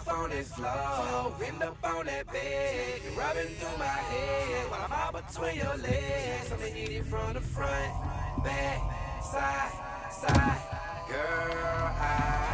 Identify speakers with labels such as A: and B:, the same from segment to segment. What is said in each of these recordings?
A: off on this floor, end up on that bed. You're rubbing through my head while I'm all between your legs. I'ma it from the front, back, side, side. Girl, I.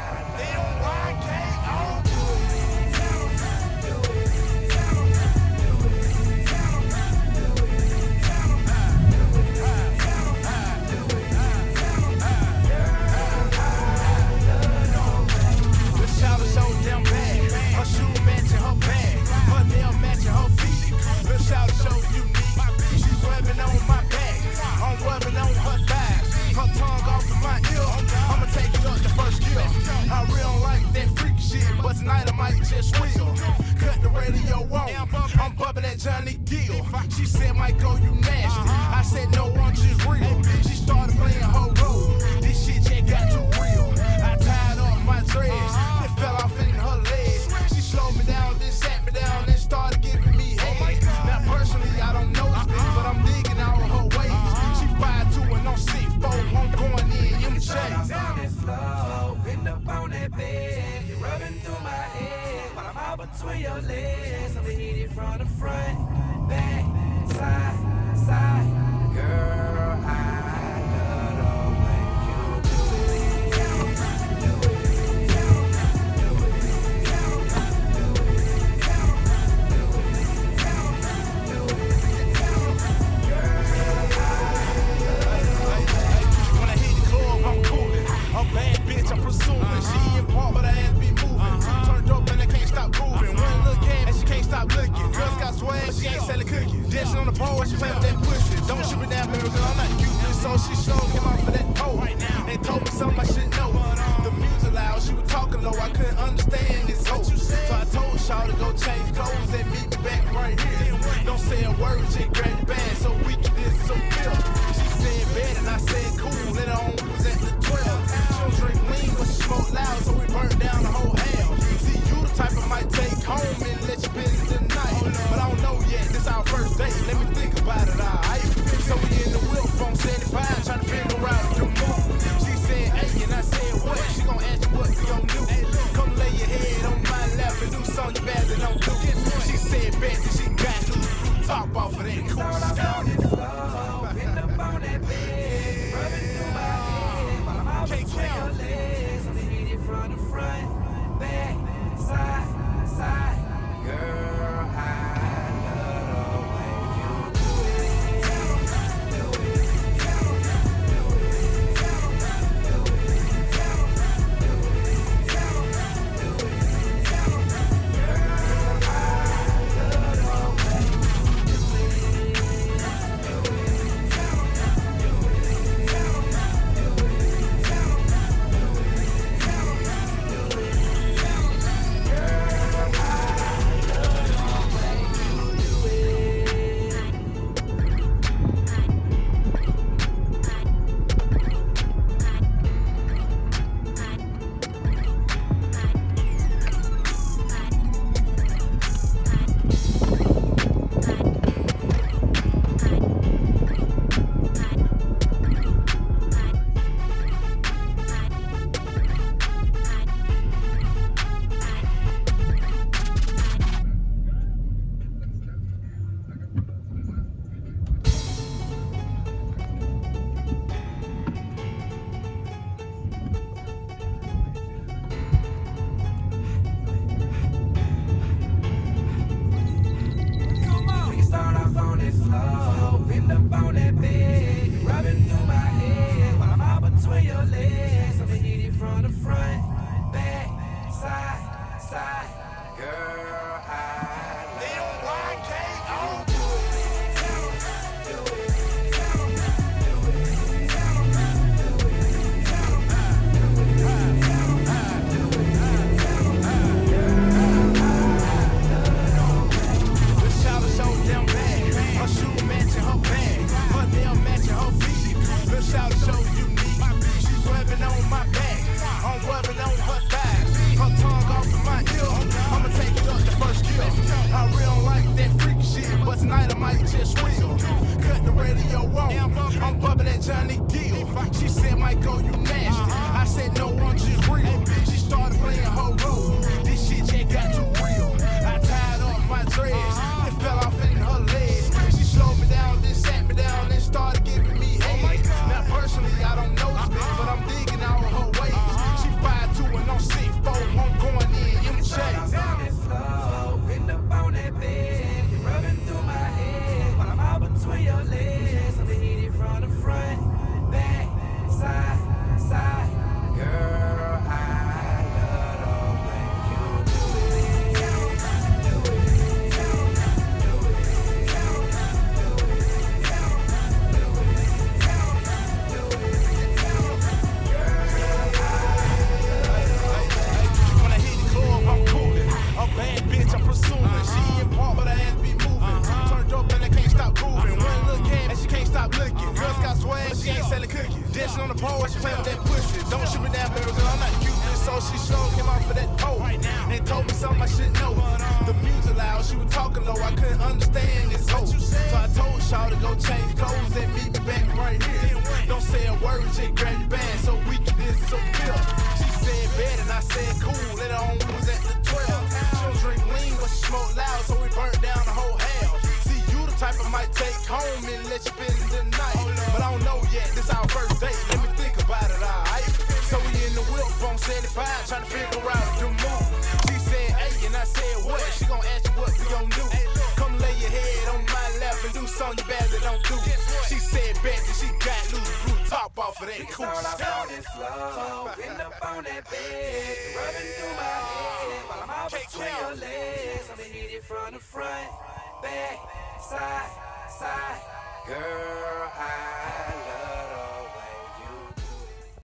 B: Tonight I might just will. Cut the radio off. I'm bubbling that Johnny Gill. She said, Mykko, you nasty. I said, no, I'm just real.
A: Swing your legs, we need it from the front.
B: not looking. Girls got swag, she ain't selling cookies. Dancing on the pole, she playing with that pussy. Don't shoot me down, baby, girl, I'm not cute. So she showed him off for that pole. They told me something I should know. The music loud, she was talking low, I couldn't understand this. hoe. That's what you don't do. Come lay your head on my lap and do something bad that don't do. She said, bet she got. Top off of that cool
A: side, girl. like, oh, you nasty. I said, no, I'm just
B: real.
A: She started playing her role. This shit just got too real. I tied off my dress.
B: Broken low, I couldn't understand this hoe. So I told Shaw to go change clothes and meet me back right here. Don't say a word, just grab your band so we can disappear. She said bad and I said cool, later on we was at the 12. She don't drink lean, but she smoke loud, so we burnt down the whole house. See, you the type I might take home and let you spend the night. But I don't know yet, this our first date, let me think about it, alright? So we in the whip on 75, trying to figure out bet that she got loose. Blue top off of that cool stuff.
A: on this floor, end up on that bed, rubbing through my head while I'm out between your legs. I'ma hit it from the front, back, side, side. Girl, I love.